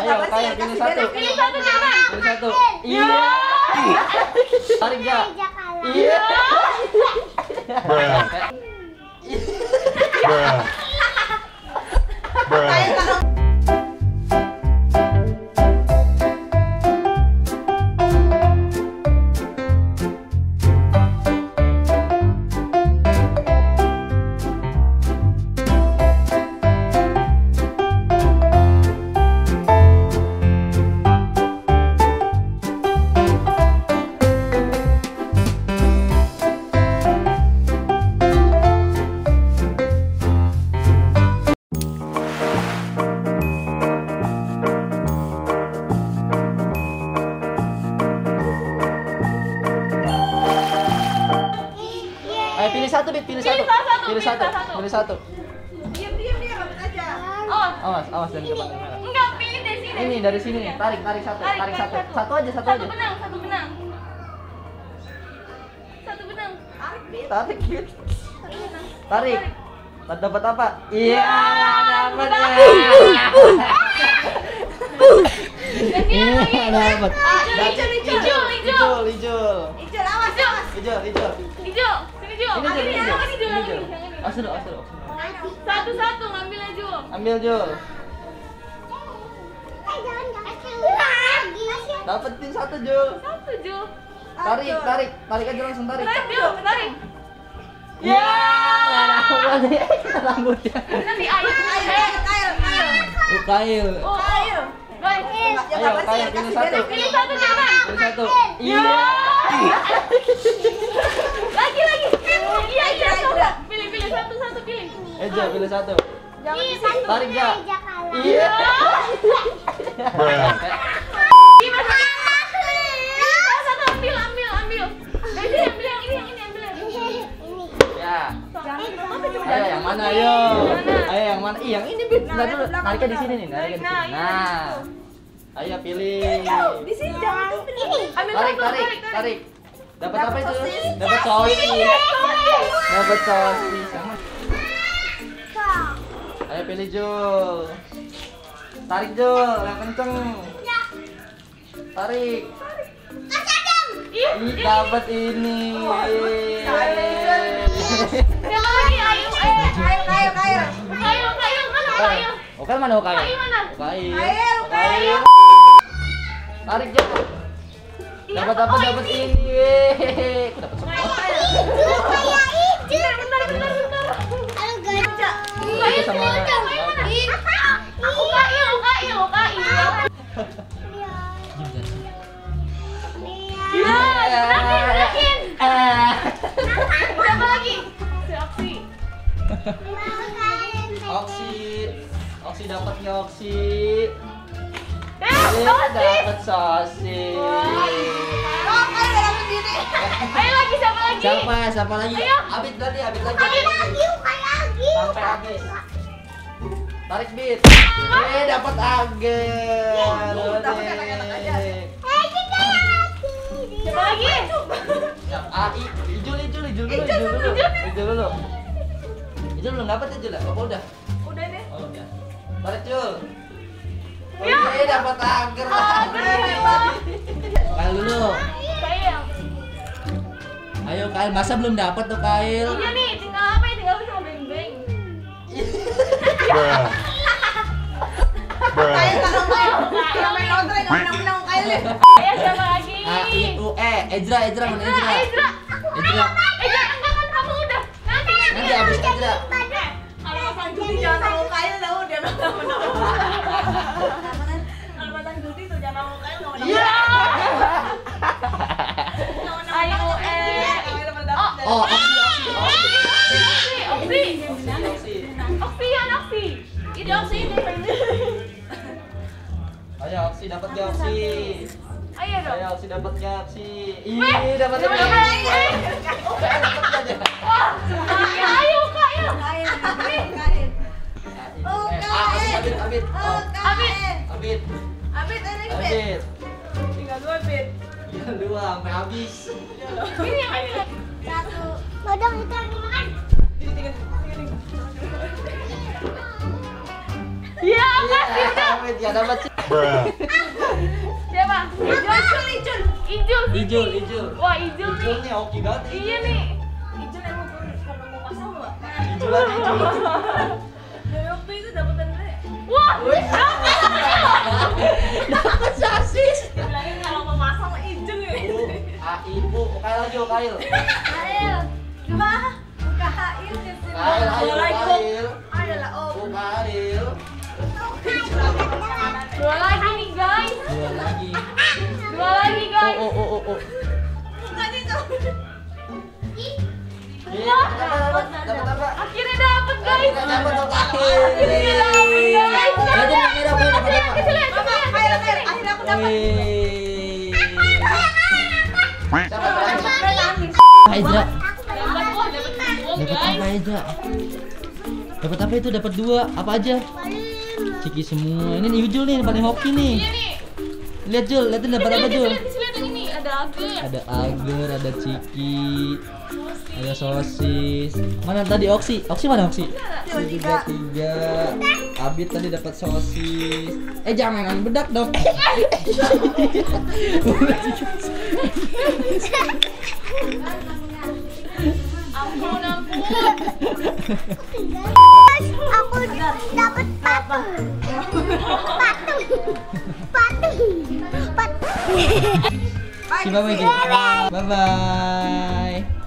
Ayo, kayak pilih satu. pilih satu coba. Pilih satu. Iya. Tarik? Iya. Bruh. Satu, Bit. Pilih Pilih satu. satu, Pilih pilih satu. satu. Pilih satu. Diam diam diam ambil aja. Awas. Awas, awas. Enggak, pilih dari sini. Ini dari sini nih. Tarik, tarik satu. Tarik, Tarik satu. tarik Satu aja, satu Satu aja. benang, satu benang. Satu benang. Tarik Bit. Tarik, Bit. Satu. Tarik. Dapat apa? Iya, dapat ya. Iya, dapat. Hijau, hijau, hijau, hijau. Hijau, hijau. Ijul awas awas. Hijau, hijau. Hijau, sini Jo. Ini Jul, ini Jul. ini Jul, dulu, awas dulu. Satu-satu ngambil aja. Ambil Jul. Dapetin satu Jul. Satu Jul. Tarik, tarik, tarik aja langsung tarik. Tarik Jul, tarik. Ya, dapat rambutnya. Nanti air. Kail Eh, kail kail. Oh, Kail. Ya Ayo, kail, pilih satu. pilih satu. Pilih satu. Iya. Lagi lagi. Iya, iya. Pilih, pilih satu, satu pilih. Eja, pilih satu. Jangan di situ. Tarik gak? Iya. Masuk. Satu, ambil, ambil, ambil. Sini ambil yang ini, yang ini ambil yang ini. Ya. Ayo yang mana ayo? Mana? Ayo yang mana? Ih, yang ini Bit. Nah, Nah, dulu. Nariknya di sini nih, nariknya di Nah, sini. ini. Nah. Ayo pilih. Di sini jangan pilih. Ambil tarik, tarik, tarik. Dapat apa itu? Dapat sosis. Dapat sosis. Sama. Ayo pilih Jul. Tarik Jul, yang kenceng. Tarik. Ih, dapat ini. Lagi, ayo, eh. Mana? Ukail mana Ukail. Tarik Jul. Iya, Dapat apa? oh, Dapat ini. Aku dapat semua. Lagi? Oksi. Oksi. Oksi dapat nggak Oksi? Eh, Eh, sosis. dapat sosis. Oh, kail dalam sendiri. Ayo lagi, siapa lagi? Siapa? Siapa lagi? Ayo. Abid tadi, Abid lagi. Abid lagi, Sampai habis. Tarik bit. Eh, dapat agen. Dapat Dapat enak-enak aja. Siapa lagi? Ah, i- Ijul, Ijul, Ijul dulu, Ijul dulu. Ijul dulu. Ijul belum dapat Ijul ya? Apa udah? Udah deh. Oh, udah. Tarik Jul. Oke, dapat agar lagi. Kail dulu. Kail. Ayo Kail, masa belum dapat tuh Kail? Iya nih, tinggal apa ya? Tinggal sama beng-beng. Bruh. Bruh. Kail taruh kail. Enggak menang-menang kail deh. Ayo siapa lagi? A I U E Ezra Ezra mana Ezra, Ezra? Ezra. Ezra. Ezra, enggak kan kamu udah. Nanti, nanti. Habis Ezra. Kalau pasang judi jangan sama kail dah udah menang-menang. Kalau Ini Oksi ini. Ayo Oksi dapat gak Oksi? Ayo dong. Ayo Oksi dapat gak Oksi? Weh, Ih, dapat gak? Wah, ayo, Kak, ayo. Kail. Kail. Oh, Eh, ah, Abid Abid Abid. Oh, Oh, Abid. kail. Abid. Abid ini Bit. Abid. Tinggal dua Bit. Yang dua sampai habis. Ini yang Amit ya dapat sih. Siapa? Ijul, Ijul, Ijul, Ijul, Ijul. Wah, Ijul Ijul nih. nih oke banget. nih. Iya nih. Ijul emang karena mau pasang nggak? Ijul lagi Ijul. Dari waktu itu dapetan gue. Wah, Dapat sasis. Bilangin kalau mau pasang Ijul ya. U, A, I, U. Kail lagi, Kail. Ayo. Coba. Kail, Kail. Iya, dapat, dapat, dapat apa? Akhirnya dapet guys. Akhirnya dapat, guys. Lihat dapat, dapat? Kecil ya, kecil ya, kecil ya. akhirnya aku dapat. Dapat dapat Dapat apa? Dapat itu? Dapat dua. Apa aja? Ciki semua. Ini Yujul nih yang paling hoki Iya nih. nih. Lihat Jul, lihatin dapat apa Jul? ada agar. Ada agar, ada ciki, ada sosis. Mana tadi oksi? Oksi mana oksi? Tiga tiga. Abid tadi dapat sosis. Eh jangan bedak dong. Ampun, ampun. Aku dapat patung. Patung. Patung. Patung. Bye bye. Bye bye.